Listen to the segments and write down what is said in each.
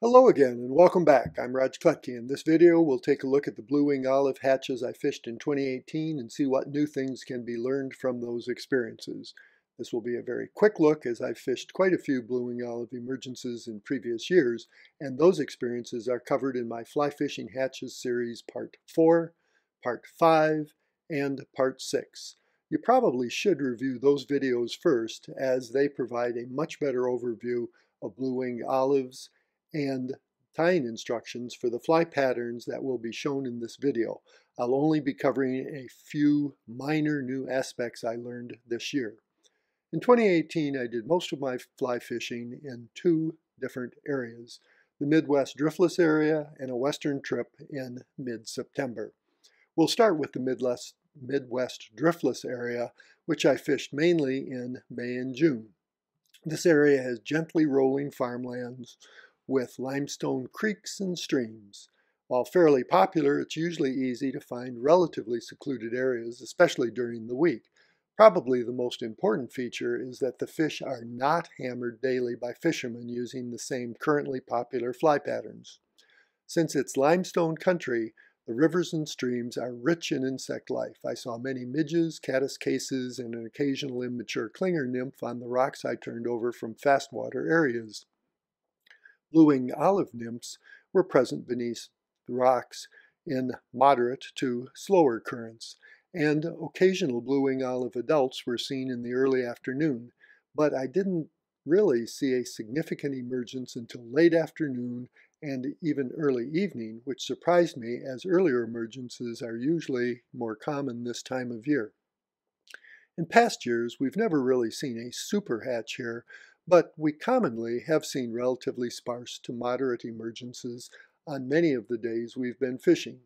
Hello again and welcome back. I'm Rog Klettke. In this video we'll take a look at the blue-wing olive hatches I fished in 2018 and see what new things can be learned from those experiences. This will be a very quick look as I've fished quite a few blue-wing olive emergences in previous years and those experiences are covered in my Fly Fishing Hatches series part 4, part 5, and part 6. You probably should review those videos first as they provide a much better overview of blue-wing olives and tying instructions for the fly patterns that will be shown in this video. I'll only be covering a few minor new aspects I learned this year. In 2018, I did most of my fly fishing in two different areas, the Midwest driftless area and a western trip in mid-September. We'll start with the Midwest, Midwest driftless area, which I fished mainly in May and June. This area has gently rolling farmlands with limestone creeks and streams. While fairly popular, it's usually easy to find relatively secluded areas, especially during the week. Probably the most important feature is that the fish are not hammered daily by fishermen using the same currently popular fly patterns. Since it's limestone country, the rivers and streams are rich in insect life. I saw many midges, caddis cases, and an occasional immature clinger nymph on the rocks I turned over from fast water areas. Blue-wing olive nymphs were present beneath the rocks in moderate to slower currents, and occasional blue-wing olive adults were seen in the early afternoon, but I didn't really see a significant emergence until late afternoon and even early evening, which surprised me as earlier emergences are usually more common this time of year. In past years, we've never really seen a super hatch here, but we commonly have seen relatively sparse to moderate emergences on many of the days we've been fishing.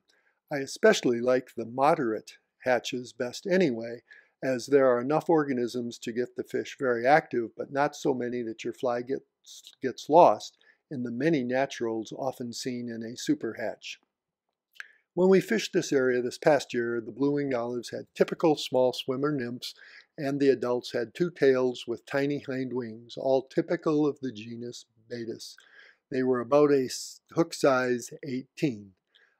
I especially like the moderate hatches best anyway, as there are enough organisms to get the fish very active, but not so many that your fly gets, gets lost in the many naturals often seen in a super hatch. When we fished this area this past year, the blue-winged olives had typical small swimmer nymphs and the adults had two tails with tiny hind wings, all typical of the genus Baetis. They were about a hook size 18.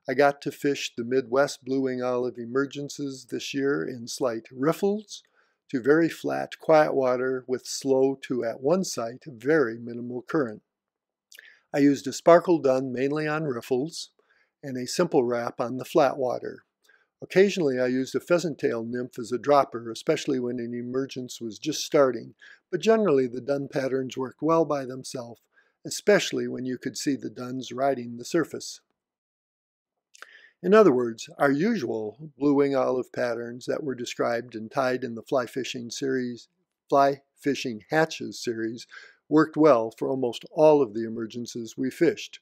I got to fish the Midwest blue-wing olive emergences this year in slight riffles to very flat, quiet water with slow to, at one site, very minimal current. I used a sparkle dun mainly on riffles and a simple wrap on the flat water. Occasionally I used a pheasant tail nymph as a dropper, especially when an emergence was just starting, but generally the dun patterns worked well by themselves, especially when you could see the duns riding the surface. In other words, our usual blue-wing olive patterns that were described and tied in the fly fishing series, fly fishing hatches series, worked well for almost all of the emergences we fished.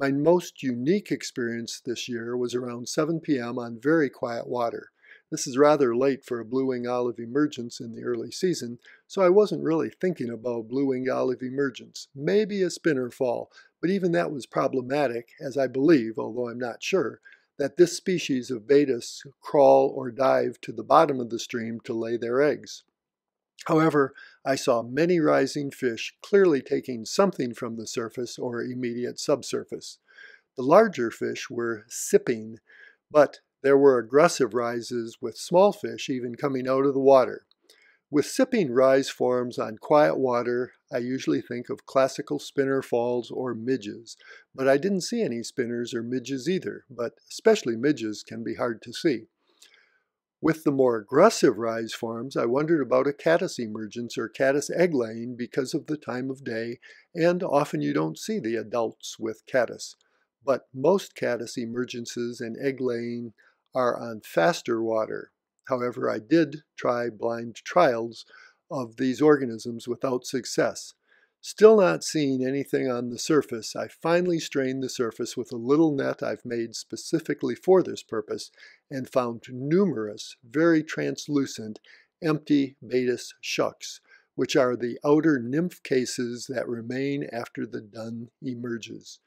My most unique experience this year was around 7 p.m. on very quiet water. This is rather late for a blue-wing olive emergence in the early season, so I wasn't really thinking about blue-wing olive emergence. Maybe a spinner fall, but even that was problematic, as I believe, although I'm not sure, that this species of Baetis crawl or dive to the bottom of the stream to lay their eggs. However, I saw many rising fish clearly taking something from the surface or immediate subsurface. The larger fish were sipping, but there were aggressive rises with small fish even coming out of the water. With sipping rise forms on quiet water, I usually think of classical spinner falls or midges, but I didn't see any spinners or midges either, but especially midges can be hard to see. With the more aggressive rise forms, I wondered about a caddis emergence or caddis egg laying because of the time of day, and often you don't see the adults with caddis. But most caddis emergences and egg laying are on faster water. However, I did try blind trials of these organisms without success. Still not seeing anything on the surface, I finally strained the surface with a little net I've made specifically for this purpose and found numerous very translucent empty Baetis shucks, which are the outer nymph cases that remain after the dun emerges.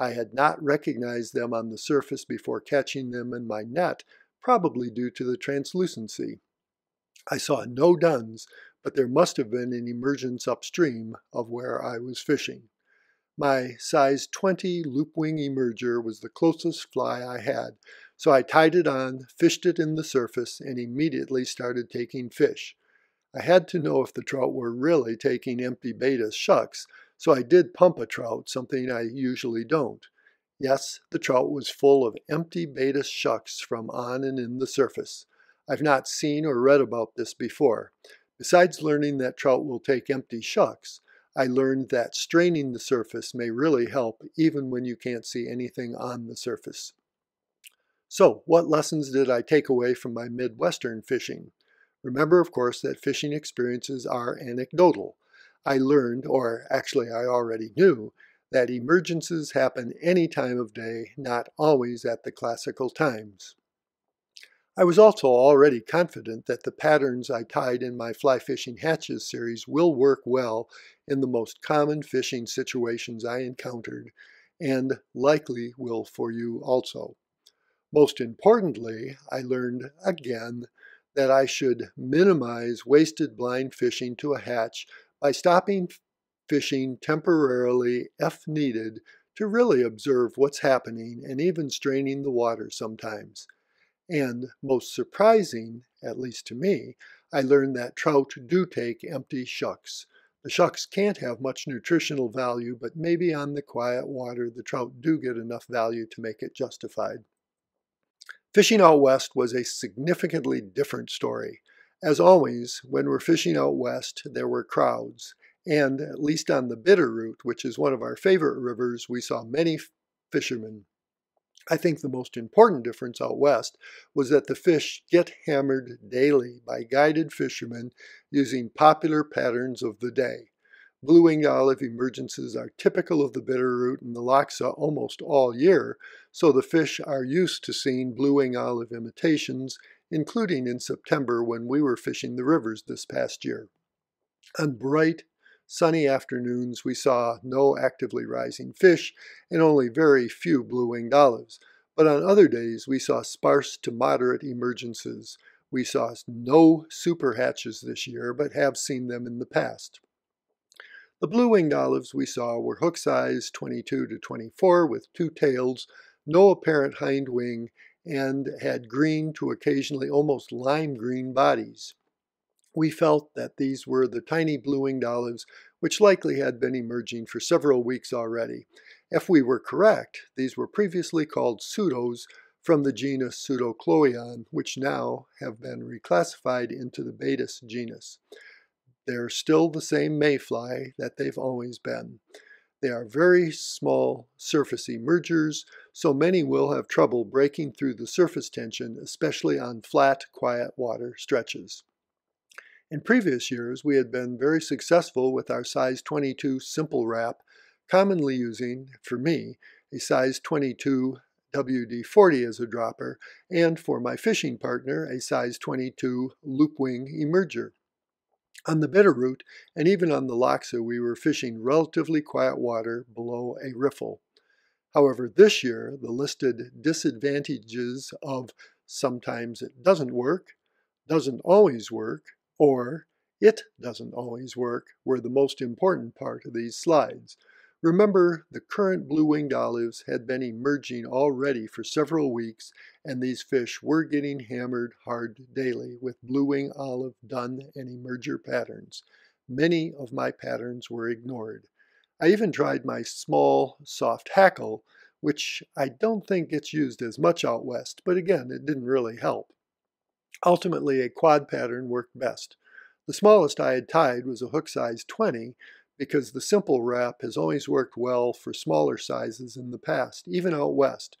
I had not recognized them on the surface before catching them in my net, probably due to the translucency. I saw no duns, but there must have been an emergence upstream of where I was fishing. My size 20 loopwing emerger was the closest fly I had, so I tied it on, fished it in the surface, and immediately started taking fish. I had to know if the trout were really taking empty Baetis shucks, so I did pump a trout, something I usually don't. Yes, the trout was full of empty Baetis shucks from on and in the surface. I've not seen or read about this before. Besides learning that trout will take empty shucks, I learned that straining the surface may really help even when you can't see anything on the surface. So, what lessons did I take away from my Midwestern fishing? Remember, of course, that fishing experiences are anecdotal. I learned, or actually I already knew, that emergences happen any time of day, not always at the classical times. I was also already confident that the patterns I tied in my fly fishing hatches series will work well in the most common fishing situations I encountered, and likely will for you also. Most importantly, I learned again that I should minimize wasted blind fishing to a hatch by stopping fishing temporarily if needed to really observe what's happening and even straining the water sometimes. And most surprising, at least to me, I learned that trout do take empty shucks. The shucks can't have much nutritional value, but maybe on the quiet water the trout do get enough value to make it justified. Fishing out west was a significantly different story. As always, when we're fishing out west, there were crowds. And at least on the Bitterroot, which is one of our favorite rivers, we saw many fishermen I think the most important difference out west was that the fish get hammered daily by guided fishermen using popular patterns of the day. Blue-winged olive emergences are typical of the Bitterroot and the Lochsa almost all year, so the fish are used to seeing blue-winged olive imitations, including in September when we were fishing the rivers this past year. On bright, sunny afternoons, we saw no actively rising fish and only very few blue-winged olives. But on other days, we saw sparse to moderate emergences. We saw no super hatches this year, but have seen them in the past. The blue-winged olives we saw were hook size 22 to 24 with two tails, no apparent hind wing, and had green to occasionally almost lime green bodies we felt that these were the tiny blue-winged olives which likely had been emerging for several weeks already. If we were correct, these were previously called pseudos from the genus Pseudocloeon, which now have been reclassified into the Baetis genus. They're still the same mayfly that they've always been. They are very small surface emergers, so many will have trouble breaking through the surface tension, especially on flat, quiet water stretches. In previous years, we had been very successful with our size 22 simple wrap, commonly using, for me, a size 22 WD-40 as a dropper, and for my fishing partner, a size 22 loopwing emerger. On the Bitterroot, and even on the Lochsa, we were fishing relatively quiet water below a riffle. However, this year, the listed disadvantages of sometimes it doesn't work, doesn't always work, or it doesn't always work were the most important part of these slides. Remember, the current blue-winged olives had been emerging already for several weeks, and these fish were getting hammered hard daily with blue-winged olive dun and emerger patterns. Many of my patterns were ignored. I even tried my small, soft hackle, which I don't think gets used as much out west, but again, it didn't really help. Ultimately, a quad pattern worked best. The smallest I had tied was a hook size 20 because the simple wrap has always worked well for smaller sizes in the past, even out west,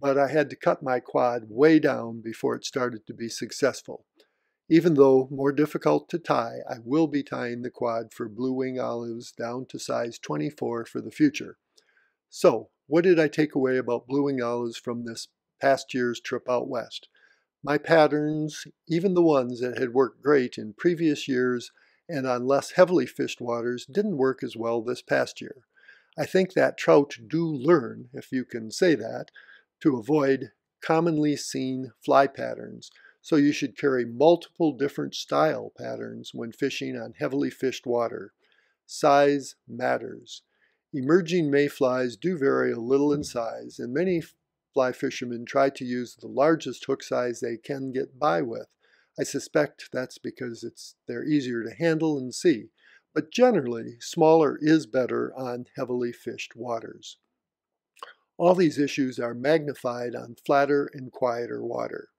but I had to cut my quad way down before it started to be successful. Even though more difficult to tie, I will be tying the quad for blue wing olives down to size 24 for the future. So, what did I take away about blue wing olives from this past year's trip out west? My patterns, even the ones that had worked great in previous years and on less heavily fished waters, didn't work as well this past year. I think that trout do learn, if you can say that, to avoid commonly seen fly patterns, so you should carry multiple different style patterns when fishing on heavily fished water. Size matters. Emerging mayflies do vary a little in size, and many fly fishermen try to use the largest hook size they can get by with. I suspect that's because it's they're easier to handle and see, but generally, smaller is better on heavily fished waters. All these issues are magnified on flatter and quieter water.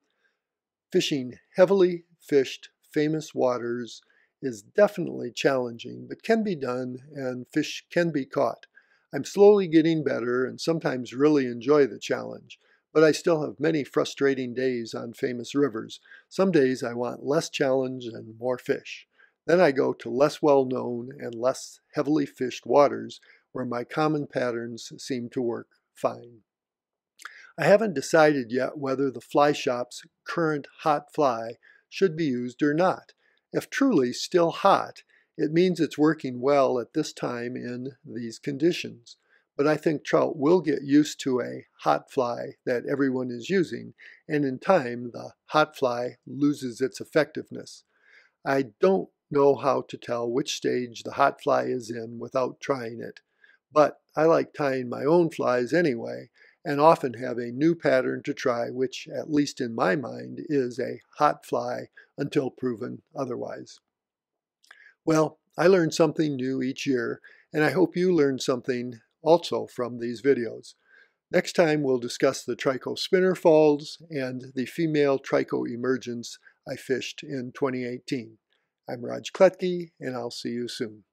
Fishing heavily fished famous waters is definitely challenging, but can be done and fish can be caught. I'm slowly getting better and sometimes really enjoy the challenge, but I still have many frustrating days on famous rivers. Some days I want less challenge and more fish. Then I go to less well-known and less heavily fished waters where my common patterns seem to work fine. I haven't decided yet whether the fly shop's current hot fly should be used or not. If truly still hot, it means it's working well at this time in these conditions. But I think trout will get used to a hot fly that everyone is using, and in time the hot fly loses its effectiveness. I don't know how to tell which stage the hot fly is in without trying it, but I like tying my own flies anyway, and often have a new pattern to try, which, at least in my mind, is a hot fly until proven otherwise. Well, I learn something new each year, and I hope you learn something also from these videos. Next time we'll discuss the Trico spinner falls and the female Trico emergence I fished in 2018. I'm Rog Klettke, and I'll see you soon.